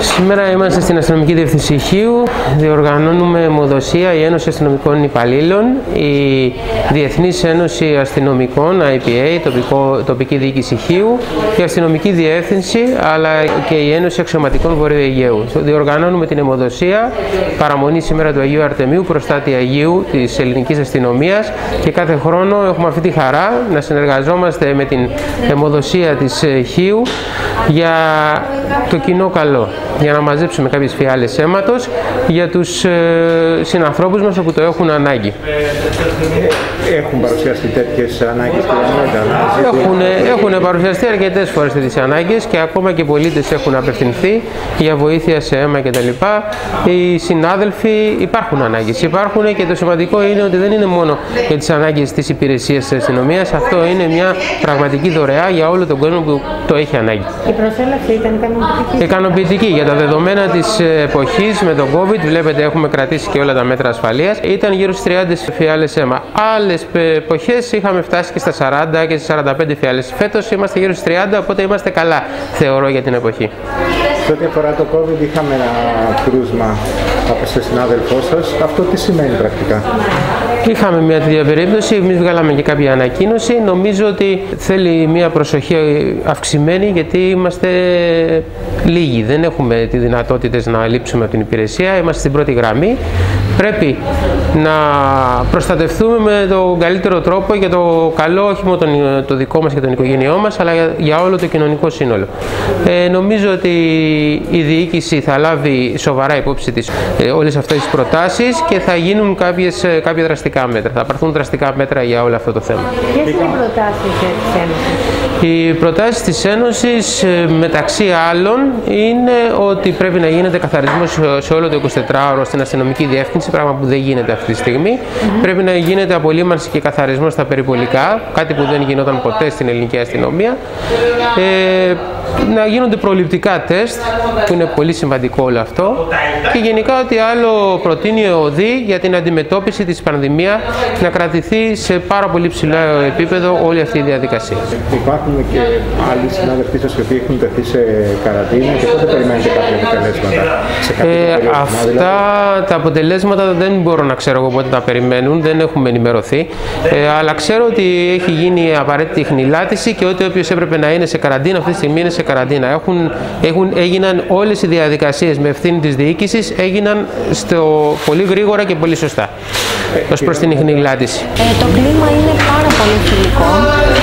Σήμερα είμαστε στην Αστυνομική Διευθυνσία Χίου. Διοργανώνουμε αιμοδοσία η Ένωση Αστυνομικών Υπαλλήλων, η Διεθνής Ένωση Αστυνομικών, IPA, τοπικό, τοπική διοίκηση Χίου, η Αστυνομική Διεύθυνση αλλά και η Ένωση Αξιωματικών Βορείου Αιγαίου. Διοργανώνουμε την αιμοδοσία παραμονή σήμερα του Αγίου Αρτεμίου, προστάτη Αγίου της Ελληνικής Αστυνομίας και κάθε χρόνο έχουμε αυτή τη χαρά να συνεργαζόμαστε με την αιμοδοσία της Χίου για το κοινό καλό για να μαζέψουμε κάποιες φιάλες αίματος για τους ε, συνανθρώπους μας όπου το έχουν ανάγκη. Έχουν παρουσιαστεί τέτοιες ανάγκες και έχουν, έχουν παρουσιαστεί αρκετές φορές τέτοιες ανάγκες και ακόμα και πολίτες έχουν απευθυνθεί για βοήθεια σε αίμα κτλ. Οι συνάδελφοι υπάρχουν ανάγκες. Υπάρχουν και το σημαντικό είναι ότι δεν είναι μόνο για τις ανάγκες της υπηρεσίας της αστυνομίας, αυτό είναι μια πραγματική δωρεά για όλο τον κόσμο που το έχει ανάγκη. Η προσέλευση ήταν ικανοποιητική. Ικανοποιητική για τα δεδομένα της εποχής με τον COVID, βλέπετε έχουμε κρατήσει και όλα τα μέτρα ασφαλείας. Ήταν γύρω στις 30 φιάλες αίμα. Άλλες εποχές είχαμε φτάσει και στα 40 και στις 45 φιάλες. Φέτος είμαστε γύρω στις 30, οπότε είμαστε καλά, θεωρώ, για την εποχή. Σε ό,τι αφορά το COVID, είχαμε ένα κρούσμα από σε συνάδελφό σας. Αυτό τι σημαίνει πρακτικά; Είχαμε μια τέτοια περίπτωση, εμείς βγάλαμε και κάποια ανακοίνωση. Νομίζω ότι θέλει μια προσοχή αυξημένη γιατί είμαστε λίγοι. Δεν έχουμε τη δυνατότητες να λείψουμε από την υπηρεσία, είμαστε στην πρώτη γραμμή. Πρέπει να προστατευτούμε με τον καλύτερο τρόπο για το καλό όχι μόνο το δικό μας και τον οικογένειό μας αλλά για όλο το κοινωνικό σύνολο. Ε, νομίζω ότι η διοίκηση θα λάβει σοβαρά υπόψη της ε, όλες αυτές τις προτάσεις και θα γίνουν κάποιες, ε, κάποια δραστικά μέτρα. Θα πάρθουν δραστικά μέτρα για όλο αυτό το θέμα. Ποιες είναι οι προτάσεις της Ένωσης; Οι προτάσεις της Ένωσης ε, μεταξύ άλλων είναι ότι πρέπει να γίνεται καθαρισμός σε όλο το 24ωρο στην αστυνομική διεύθυνση, πράγμα που δεν γίνεται αυτή τη στιγμή. Πρέπει να γίνεται απολύμανση και καθαρισμός στα περιπολικά, κάτι που δεν γινόταν ποτέ στην ελληνική αστυνομία. Ε, να γίνονται προληπτικά τεστ, που είναι πολύ σημαντικό όλο αυτό. Και γενικά ότι άλλο προτείνει ο ΟΔΗ για την αντιμετώπιση της πανδημία να κρατηθεί σε πάρα πολύ ψηλό επίπεδο όλη αυτή η διαδικασία. Υπάρχουν και άλλοι συνάδελφοί σας οι οποίοι έχουν τεθεί σε καραντίνα και πότε περιμένετε κάποια αποτελέσματα; Σε ε, αυτά δηλαδή. τα αποτελέσματα δεν μπορώ να ξέρω εγώ πότε τα περιμένουν, δεν έχουμε ενημερωθεί. Ε, αλλά ξέρω ότι έχει γίνει απαραίτητη χνηλάτιση και ότι όποιος έπρεπε να είναι σε καραντίνα αυτή τη στιγμή είναι σε καραντίνα. Έχουν, έχουν, έγιναν όλες οι διαδικασίες με ευθύνη της διοίκησης έγιναν στο, πολύ γρήγορα και πολύ σωστά ως προς την ιχνηλάτηση. Ε, το κλίμα είναι πάρα πολύ φιλικό,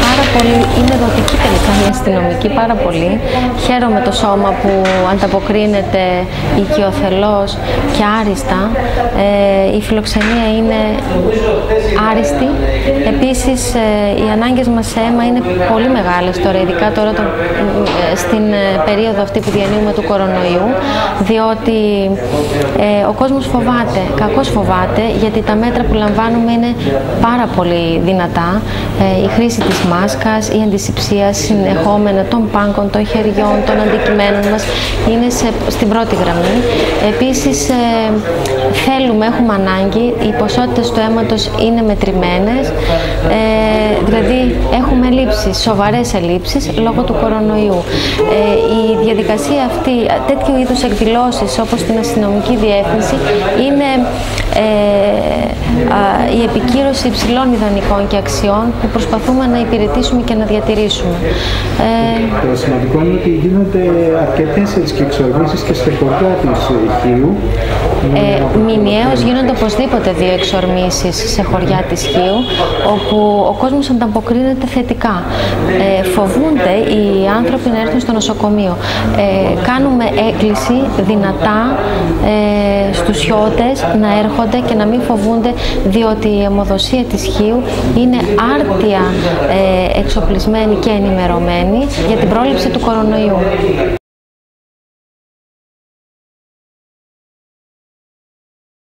πάρα πολύ, είναι δοτική τελικά η αστυνομική, πάρα πολύ. Χαίρομαι το σώμα που ανταποκρίνεται οικειοθελώς και άριστα. Ε, η φιλοξενία είναι άριστη. Επίσης, ε, οι ανάγκες μας σε αίμα είναι πολύ μεγάλες τώρα, ειδικά τώρα το, ε, στην ε, περίοδο αυτή που διανύουμε του κορονοϊού, διότι ε, ο κόσμος φοβάται, κακώς φοβάται, γιατί τα μέτρα που λαμβάνουμε είναι πάρα πολύ δυνατά. Ε, η χρήση της μάσκας, η αντισηψία συνεχόμενα των πάγκων, των χεριών, των αντικειμένων μας είναι σε, στην πρώτη γραμμή. Επίσης ε, θέλουμε, έχουμε ανάγκη, οι ποσότητες του αίματος είναι μετρημένες, ε, δηλαδή έχουμε ελλείψεις, σοβαρές ελλείψεις λόγω του κορονοϊού. Ε, η διαδικασία αυτή, τέτοιου είδους εκδηλώσεις όπως την αστυνομική διεύθυνση είναι ε, η επικύρωση υψηλών ιδανικών και αξιών που προσπαθούμε να υπηρετήσουμε και να διατηρήσουμε. Ε, το σημαντικό είναι ότι γίνονται αρκετές και εξοργήσεις και στη χωριά της Χίου. Ε, μηνιαίως γίνονται οπωσδήποτε δύο εξορμήσεις σε χωριά της Χίου, όπου ο κόσμος ανταποκρίνεται θετικά. Ε, φοβούνται οι άνθρωποι να έρθουν στο νοσοκομείο. Ε, κάνουμε έκκληση δυνατά ε, στους χιώτες να έρχονται και να μην φοβούνται διότι η αιμοδοσία της Χίου είναι άρτια ε, εξοπλισμένη και ενημερωμένη για την πρόληψη του κορονοϊού.